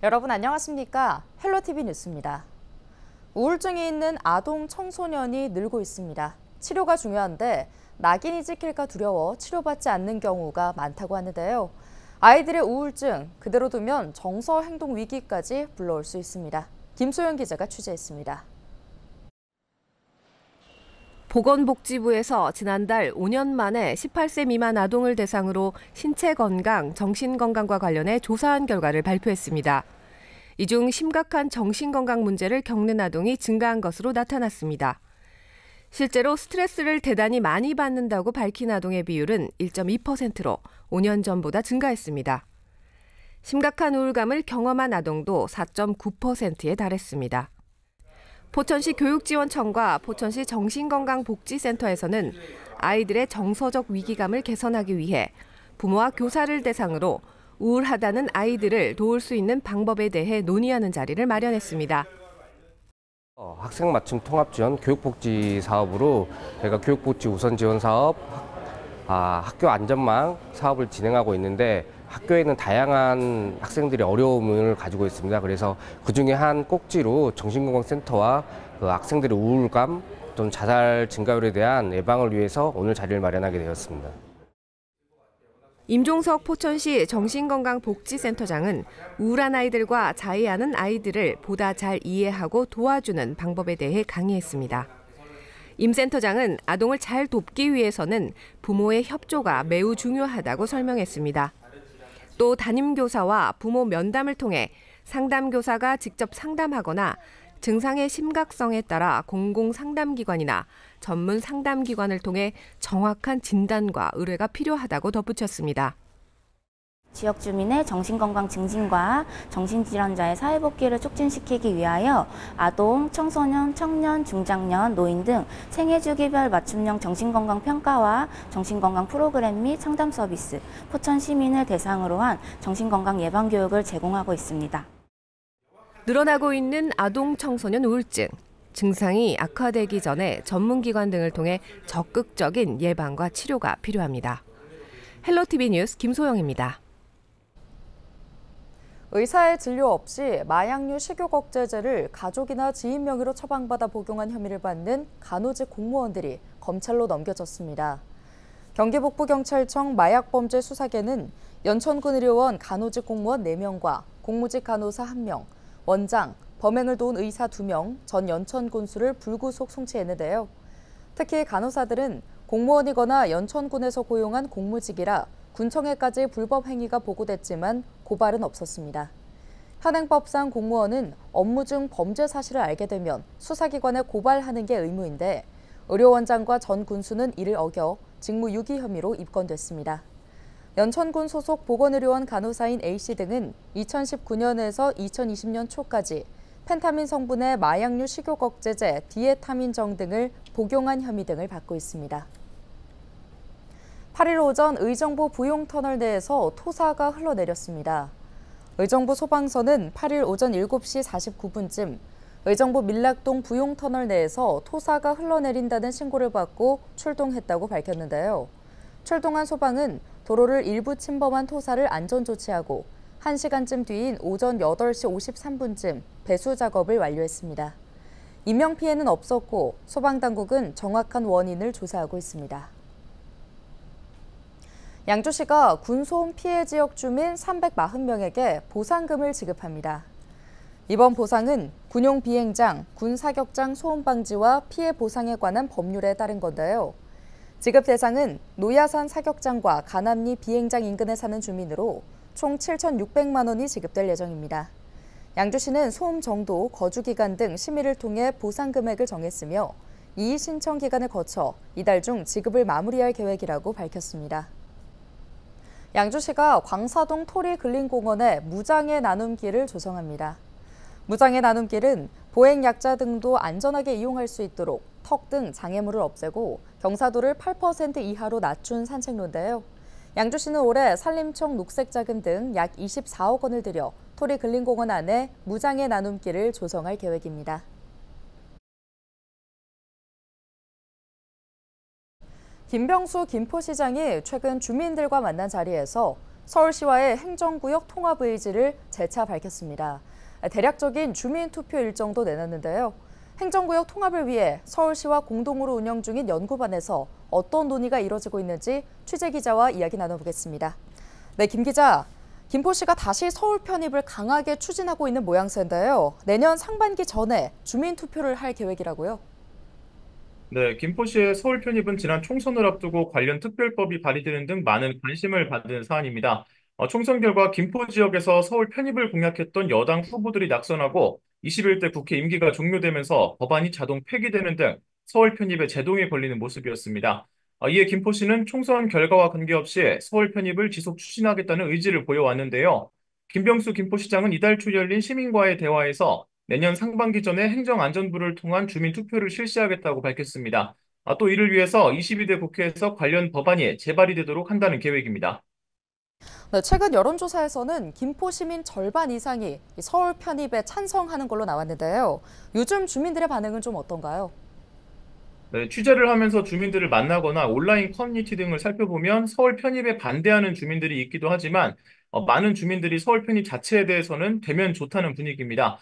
여러분 안녕하십니까? 헬로티비 뉴스입니다. 우울증이 있는 아동 청소년이 늘고 있습니다. 치료가 중요한데 낙인이 찍힐까 두려워 치료받지 않는 경우가 많다고 하는데요. 아이들의 우울증 그대로 두면 정서 행동 위기까지 불러올 수 있습니다. 김소영 기자가 취재했습니다. 보건복지부에서 지난달 5년 만에 18세 미만 아동을 대상으로 신체 건강, 정신 건강과 관련해 조사한 결과를 발표했습니다. 이 중 심각한 정신 건강 문제를 겪는 아동이 증가한 것으로 나타났습니다. 실제로 스트레스를 대단히 많이 받는다고 밝힌 아동의 비율은 1.2%로 5년 전보다 증가했습니다. 심각한 우울감을 경험한 아동도 4.9%에 달했습니다. 포천시 교육지원청과 포천시 정신건강복지센터에서는 아이들의 정서적 위기감을 개선하기 위해 부모와 교사를 대상으로 우울하다는 아이들을 도울 수 있는 방법에 대해 논의하는 자리를 마련했습니다. 어, 학생 맞춤 통합 지원 교육복지 사업으로 저희가 교육복지 우선 지원 사업, 아, 학교 안전망 사업을 진행하고 있는데 학교에는 다양한 학생들이 어려움을 가지고 있습니다. 그래서 그 중에 한 꼭지로 정신건강센터와 그 학생들의 우울감 또는 자살 증가율에 대한 예방을 위해서 오늘 자리를 마련하게 되었습니다. 임종석 포천시 정신건강복지센터장은 우울한 아이들과 자해하는 아이들을 보다 잘 이해하고 도와주는 방법에 대해 강의했습니다. 임 센터장은 아동을 잘 돕기 위해서는 부모의 협조가 매우 중요하다고 설명했습니다. 또 담임교사와 부모 면담을 통해 상담교사가 직접 상담하거나 증상의 심각성에 따라 공공 상담기관이나 전문 상담기관을 통해 정확한 진단과 의뢰가 필요하다고 덧붙였습니다. 지역 주민의 정신건강 증진과 정신질환자의 사회복귀를 촉진시키기 위하여 아동, 청소년, 청년, 중장년, 노인 등 생애주기별 맞춤형 정신건강 평가와 정신건강 프로그램 및 상담 서비스, 포천 시민을 대상으로 한 정신건강 예방교육을 제공하고 있습니다. 늘어나고 있는 아동 청소년 우울증. 증상이 악화되기 전에 전문기관 등을 통해 적극적인 예방과 치료가 필요합니다. 헬로티비 뉴스 김소영입니다. 의사의 진료 없이 마약류 식욕 억제제를 가족이나 지인 명의로 처방받아 복용한 혐의를 받는 간호직 공무원들이 검찰로 넘겨졌습니다. 경기북부경찰청 마약범죄 수사계는 연천군 의료원 간호직 공무원 4명과 공무직 간호사 1명, 원장, 범행을 도운 의사 2명, 전 연천 군수를 불구속 송치했는데요. 특히 간호사들은 공무원이거나 연천군에서 고용한 공무직이라 군청에까지 불법 행위가 보고됐지만 고발은 없었습니다. 현행법상 공무원은 업무 중 범죄 사실을 알게 되면 수사기관에 고발하는 게 의무인데 의료원장과 전 군수는 이를 어겨 직무 유기 혐의로 입건됐습니다. 연천군 소속 보건의료원 간호사인 A씨 등은 2019년에서 2020년 초까지 펜타민 성분의 마약류 식욕억제제 디에타민정 등을 복용한 혐의 등을 받고 있습니다. 8일 오전 의정부 부용터널 내에서 토사가 흘러내렸습니다. 의정부 소방서는 8일 오전 7시 49분쯤 의정부 밀락동 부용터널 내에서 토사가 흘러내린다는 신고를 받고 출동했다고 밝혔는데요. 출동한 소방은 도로를 일부 침범한 토사를 안전 조치하고 1시간쯤 뒤인 오전 8시 53분쯤 배수 작업을 완료했습니다. 인명피해는 없었고 소방당국은 정확한 원인을 조사하고 있습니다. 양주시가 군소음 피해 지역 주민 340명에게 보상금을 지급합니다. 이번 보상은 군용 비행장, 군 사격장 소음 방지와 피해 보상에 관한 법률에 따른 건데요. 지급 대상은 노야산 사격장과 가남리 비행장 인근에 사는 주민으로 총 7,600만 원이 지급될 예정입니다. 양주시는 소음 정도, 거주 기간 등 심의를 통해 보상 금액을 정했으며 이의 신청 기간을 거쳐 이달 중 지급을 마무리할 계획이라고 밝혔습니다. 양주시가 광사동 토리 근린공원에 무장의 나눔길을 조성합니다. 무장의 나눔길은 보행 약자 등도 안전하게 이용할 수 있도록 턱 등 장애물을 없애고 경사도를 8% 이하로 낮춘 산책로인데요. 양주시는 올해 산림청 녹색자금 등 약 24억 원을 들여 토리 근린공원 안에 무장의 나눔길을 조성할 계획입니다. 김병수 김포시장이 최근 주민들과 만난 자리에서 서울시와의 행정구역 통합 의지를 재차 밝혔습니다. 대략적인 주민 투표 일정도 내놨는데요. 행정구역 통합을 위해 서울시와 공동으로 운영 중인 연구반에서 어떤 논의가 이뤄지고 있는지 취재 기자와 이야기 나눠보겠습니다. 네, 김 기자. 김포시가 다시 서울 편입을 강하게 추진하고 있는 모양새인데요. 내년 상반기 전에 주민 투표를 할 계획이라고요. 네, 김포시의 서울 편입은 지난 총선을 앞두고 관련 특별법이 발의되는 등 많은 관심을 받은 사안입니다. 어, 총선 결과 김포 지역에서 서울 편입을 공약했던 여당 후보들이 낙선하고 21대 국회 임기가 종료되면서 법안이 자동 폐기되는 등 서울 편입에 제동이 걸리는 모습이었습니다. 어, 이에 김포시는 총선 결과와 관계없이 서울 편입을 지속 추진하겠다는 의지를 보여왔는데요. 김병수 김포시장은 이달 초 열린 시민과의 대화에서 내년 상반기 전에 행정안전부를 통한 주민 투표를 실시하겠다고 밝혔습니다. 아, 또 이를 위해서 22대 국회에서 관련 법안이 재발이 되도록 한다는 계획입니다. 네, 최근 여론조사에서는 김포 시민 절반 이상이 서울 편입에 찬성하는 걸로 나왔는데요. 요즘 주민들의 반응은 좀 어떤가요? 네, 취재를 하면서 주민들을 만나거나 온라인 커뮤니티 등을 살펴보면 서울 편입에 반대하는 주민들이 있기도 하지만 어, 많은 주민들이 서울 편입 자체에 대해서는 되면 좋다는 분위기입니다.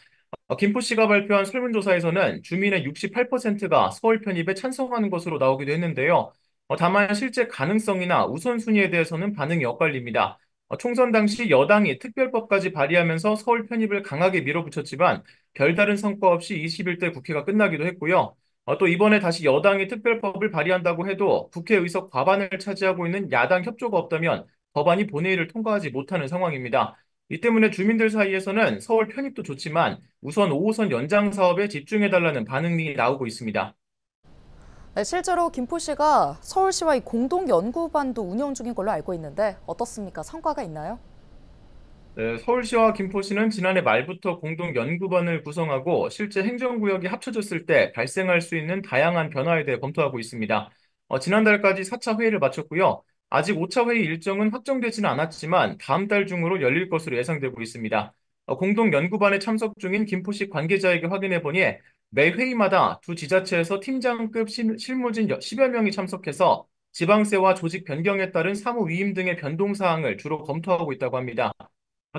어, 김포시가 발표한 설문조사에서는 주민의 68%가 서울 편입에 찬성하는 것으로 나오기도 했는데요. 어, 다만 실제 가능성이나 우선순위에 대해서는 반응이 엇갈립니다. 어, 총선 당시 여당이 특별법까지 발의하면서 서울 편입을 강하게 밀어붙였지만 별다른 성과 없이 21대 국회가 끝나기도 했고요. 또 이번에 다시 여당이 특별법을 발의한다고 해도 국회 의석 과반을 차지하고 있는 야당 협조가 없다면 법안이 본회의를 통과하지 못하는 상황입니다. 이 때문에 주민들 사이에서는 서울 편입도 좋지만 우선 5호선 연장 사업에 집중해달라는 반응이 나오고 있습니다. 네, 실제로 김포시가 서울시와의 공동 연구반도 운영 중인 걸로 알고 있는데 어떻습니까? 성과가 있나요? 네, 서울시와 김포시는 지난해 말부터 공동 연구반을 구성하고 실제 행정구역이 합쳐졌을 때 발생할 수 있는 다양한 변화에 대해 검토하고 있습니다. 어, 지난달까지 4차 회의를 마쳤고요. 아직 5차 회의 일정은 확정되지는 않았지만 다음 달 중으로 열릴 것으로 예상되고 있습니다. 어, 공동 연구반에 참석 중인 김포시 관계자에게 확인해 보니 매 회의마다 두 지자체에서 팀장급 실무진 10여 명이 참석해서 지방세와 조직 변경에 따른 사무 위임 등의 변동 사항을 주로 검토하고 있다고 합니다.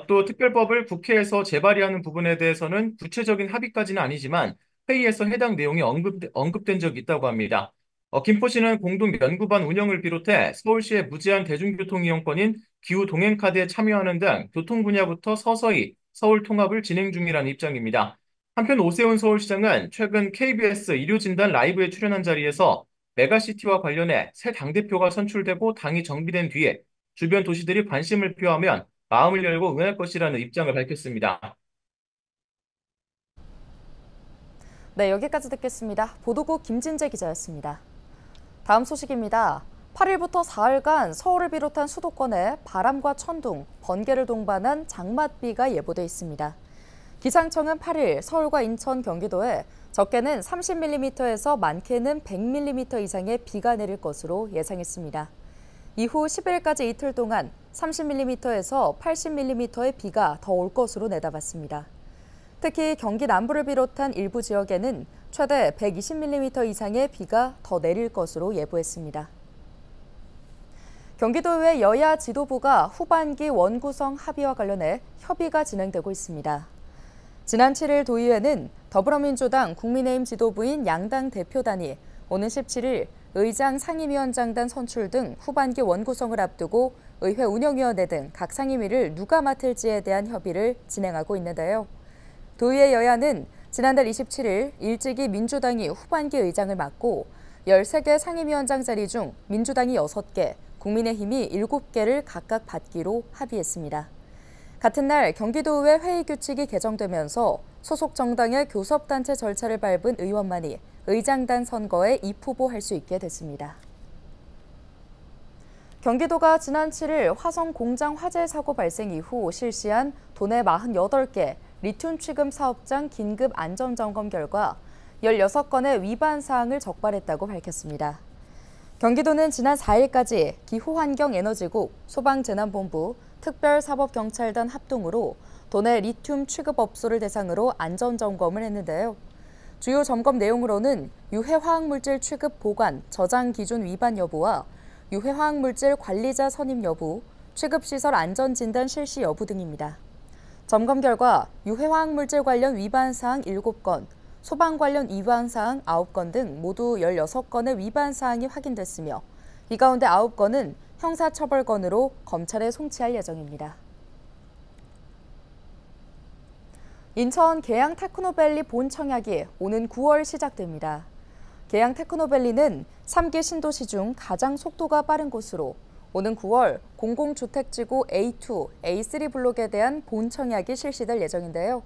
또 특별법을 국회에서 재발의하는 부분에 대해서는 구체적인 합의까지는 아니지만 회의에서 해당 내용이 언급, 언급된 적이 있다고 합니다. 어, 김포시는 공동 연구반 운영을 비롯해 서울시의 무제한 대중교통 이용권인 기후 동행카드에 참여하는 등 교통 분야부터 서서히 서울 통합을 진행 중이라는 입장입니다. 한편 오세훈 서울시장은 최근 KBS 의료진단 라이브에 출연한 자리에서 메가시티와 관련해 새 당대표가 선출되고 당이 정비된 뒤에 주변 도시들이 관심을 표하면 마음을 열고 응할 것이라는 입장을 밝혔습니다. 네, 여기까지 듣겠습니다. 보도국 김진재 기자였습니다. 다음 소식입니다. 8일부터 4일간 서울을 비롯한 수도권에 바람과 천둥, 번개를 동반한 장맛비가 예보돼 있습니다. 기상청은 8일 서울과 인천, 경기도에 적게는 30mm에서 많게는 100mm 이상의 비가 내릴 것으로 예상했습니다. 이후 10일까지 이틀 동안 30mm에서 80mm의 비가 더 올 것으로 내다봤습니다. 특히 경기 남부를 비롯한 일부 지역에는 최대 120mm 이상의 비가 더 내릴 것으로 예보했습니다. 경기도의 여야 지도부가 후반기 원구성 합의와 관련해 협의가 진행되고 있습니다. 지난 7일 도의회는 더불어민주당 국민의힘 지도부인 양당 대표단이 오는 17일 의장 상임위원장단 선출 등 후반기 원구성을 앞두고 의회 운영위원회 등 각 상임위를 누가 맡을지에 대한 협의를 진행하고 있는데요. 도의회 여야는 지난달 27일 일찍이 민주당이 후반기 의장을 맡고 13개 상임위원장 자리 중 민주당이 6개, 국민의힘이 7개를 각각 받기로 합의했습니다. 같은 날 경기도의회 회의 규칙이 개정되면서 소속 정당의 교섭단체 절차를 밟은 의원만이 의장단 선거에 입후보할 수 있게 됐습니다. 경기도가 지난 7일 화성 공장 화재 사고 발생 이후 실시한 도내 48개 리튬 취급 사업장 긴급 안전 점검 결과 16건의 위반 사항을 적발했다고 밝혔습니다. 경기도는 지난 4일까지 기후환경에너지국, 소방재난본부, 특별사법경찰단 합동으로 도내 리튬 취급 업소를 대상으로 안전점검을 했는데요. 주요 점검 내용으로는 유해화학물질 취급 보관, 저장 기준 위반 여부와 유해화학물질 관리자 선임 여부, 취급시설 안전진단 실시 여부 등입니다. 점검 결과 유해화학 물질 관련 위반 사항 7건, 소방 관련 위반 사항 9건 등 모두 16건의 위반 사항이 확인됐으며 이 가운데 9건은 형사처벌건으로 검찰에 송치할 예정입니다. 인천 계양 테크노밸리 본 청약이 오는 9월 시작됩니다. 계양 테크노밸리는 3기 신도시 중 가장 속도가 빠른 곳으로 오는 9월 공공주택지구 A2, A3 블록에 대한 본 청약이 실시될 예정인데요.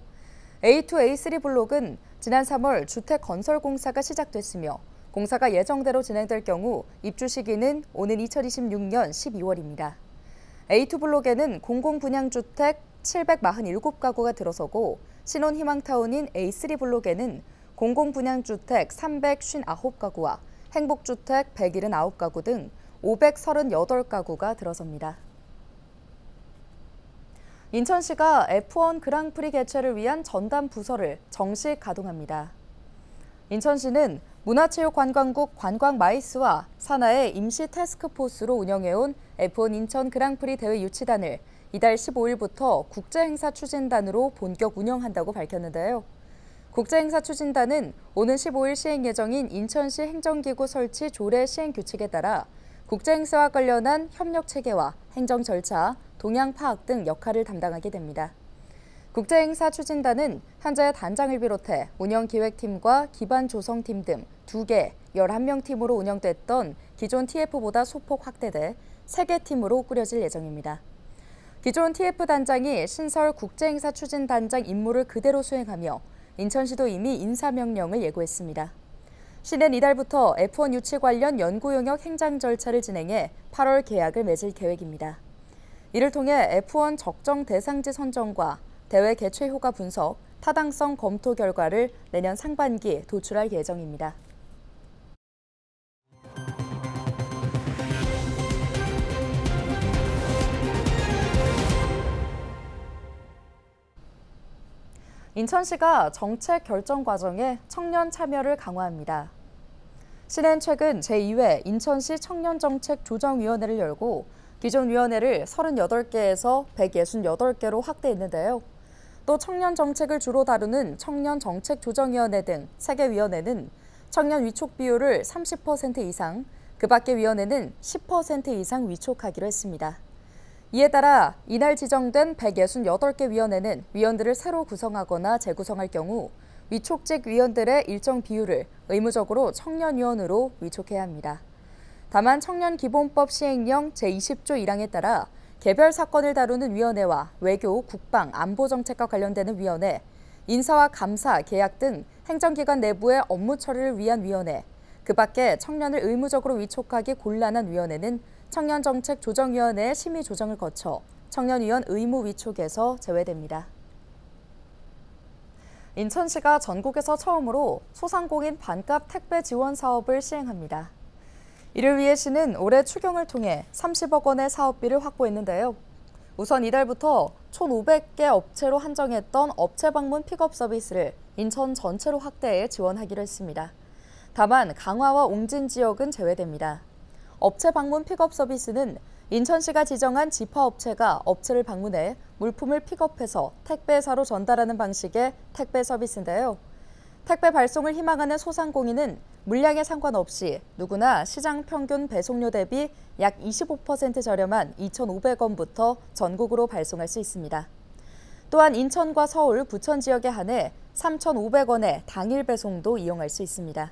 A2, A3 블록은 지난 3월 주택 건설 공사가 시작됐으며 공사가 예정대로 진행될 경우 입주 시기는 오는 2026년 12월입니다. A2 블록에는 공공분양주택 747가구가 들어서고 신혼희망타운인 A3 블록에는 공공분양주택 359가구와 행복주택 179가구 등 538가구가 들어섭니다. 인천시가 F1 그랑프리 개최를 위한 전담 부서를 정식 가동합니다. 인천시는 문화체육관광국 관광마이스와 산하의 임시 태스크포스로 운영해온 F1 인천 그랑프리 대회 유치단을 이달 15일부터 국제행사 추진단으로 본격 운영한다고 밝혔는데요. 국제행사 추진단은 오는 15일 시행 예정인 인천시 행정기구 설치 조례 시행 규칙에 따라 국제행사와 관련한 협력 체계와 행정 절차, 동향 파악 등 역할을 담당하게 됩니다. 국제행사 추진단은 현재 단장을 비롯해 운영기획팀과 기반 조성팀 등 2개, 11명 팀으로 운영됐던 기존 TF보다 소폭 확대돼 3개 팀으로 꾸려질 예정입니다. 기존 TF 단장이 신설 국제행사 추진단장 임무를 그대로 수행하며 인천시도 이미 인사명령을 예고했습니다. 시는 이달부터 F1 유치 관련 연구 용역 행정 절차를 진행해 8월 계약을 맺을 계획입니다. 이를 통해 F1 적정 대상지 선정과 대회 개최 효과 분석, 타당성 검토 결과를 내년 상반기 도출할 예정입니다. 인천시가 정책 결정 과정에 청년 참여를 강화합니다. 시는 최근 제2회 인천시 청년정책조정위원회를 열고 기존 위원회를 38개에서 168개로 확대했는데요. 또 청년 정책을 주로 다루는 청년 정책 조정위원회 등 3개 위원회는 청년 위촉 비율을 30% 이상, 그 밖의 위원회는 10% 이상 위촉하기로 했습니다. 이에 따라 이날 지정된 168개 위원회는 위원들을 새로 구성하거나 재구성할 경우 위촉직 위원들의 일정 비율을 의무적으로 청년위원으로 위촉해야 합니다. 다만 청년기본법 시행령 제20조 1항에 따라 개별 사건을 다루는 위원회와 외교, 국방, 안보 정책과 관련되는 위원회, 인사와 감사, 계약 등 행정기관 내부의 업무 처리를 위한 위원회, 그 밖에 청년을 의무적으로 위촉하기 곤란한 위원회는 청년정책조정위원회의 심의 조정을 거쳐 청년위원 의무 위촉에서 제외됩니다. 인천시가 전국에서 처음으로 소상공인 반값 택배 지원 사업을 시행합니다. 이를 위해 시는 올해 추경을 통해 30억 원의 사업비를 확보했는데요. 우선 이달부터 1,500개 업체로 한정했던 업체 방문 픽업 서비스를 인천 전체로 확대해 지원하기로 했습니다. 다만 강화와 옹진 지역은 제외됩니다. 업체 방문 픽업 서비스는 인천시가 지정한 지파 업체가 업체를 방문해 물품을 픽업해서 택배사로 전달하는 방식의 택배 서비스인데요. 택배 발송을 희망하는 소상공인은 물량에 상관없이 누구나 시장 평균 배송료 대비 약 25% 저렴한 2,500원부터 전국으로 발송할 수 있습니다. 또한 인천과 서울, 부천 지역에 한해 3,500원의 당일 배송도 이용할 수 있습니다.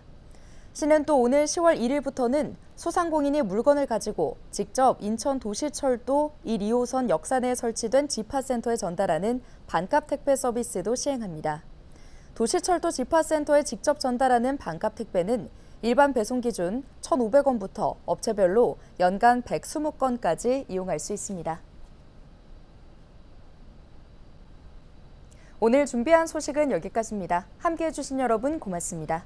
시는 또 오늘 10월 1일부터는 소상공인이 물건을 가지고 직접 인천 도시철도 1, 2호선 역산에 설치된 지파센터에 전달하는 반값 택배 서비스도 시행합니다. 도시철도 지파센터에 직접 전달하는 반값 택배는 일반 배송 기준 1,500원부터 업체별로 연간 120건까지 이용할 수 있습니다. 오늘 준비한 소식은 여기까지입니다. 함께해 주신 여러분 고맙습니다.